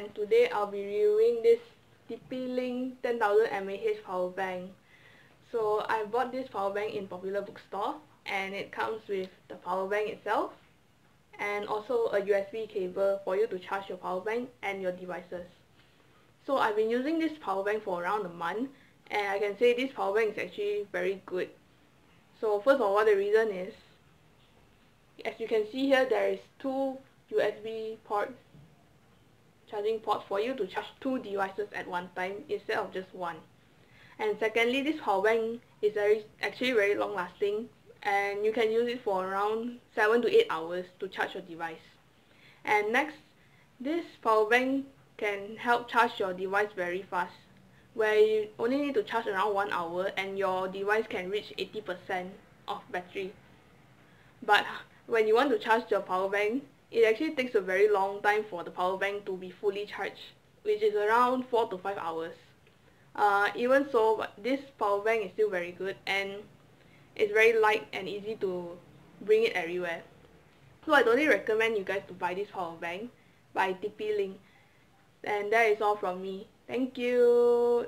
and today I'll be reviewing this TP-Link 10,000 mAh power bank. So I bought this power bank in Popular Bookstore and it comes with the power bank itself and also a USB cable for you to charge your power bank and your devices. So I've been using this power bank for around a month and I can say this power bank is actually very good. So first of all the reason is as you can see here there is two USB ports charging port for you to charge two devices at one time instead of just one. And secondly, this power bank is very actually very long lasting and you can use it for around 7 to 8 hours to charge your device. And next, this power bank can help charge your device very fast where you only need to charge around 1 hour and your device can reach 80% of battery. But when you want to charge your power bank, it actually takes a very long time for the power bank to be fully charged, which is around 4 to 5 hours. Uh, even so, this power bank is still very good and it's very light and easy to bring it everywhere. So I totally recommend you guys to buy this power bank by TP-Link. And that is all from me. Thank you.